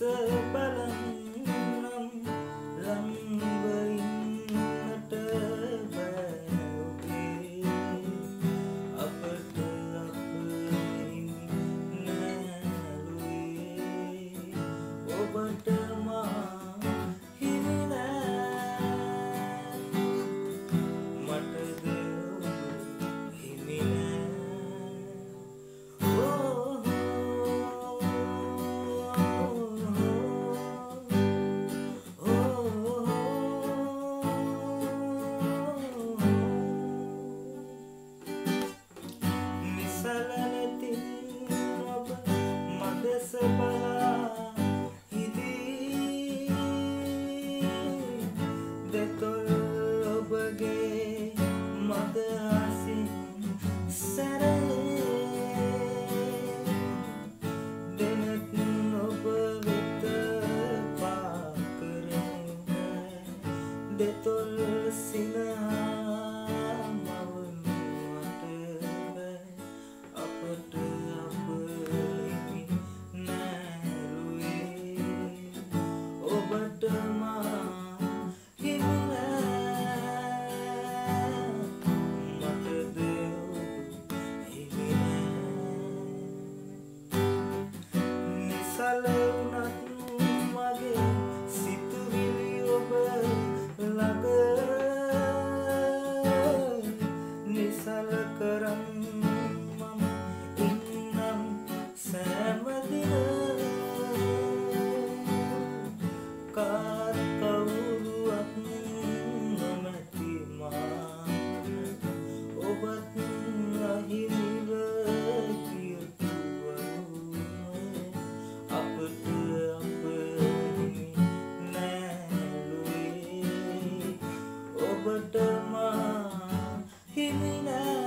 The. සැලනැතින් ඔබ මදෙස බලා හිදී දෙතොල් ඔබගේ මදහසින් සැරේ දෙනත් ඔබ වෙත පාකරන දෙතොල් සිනහා giving now.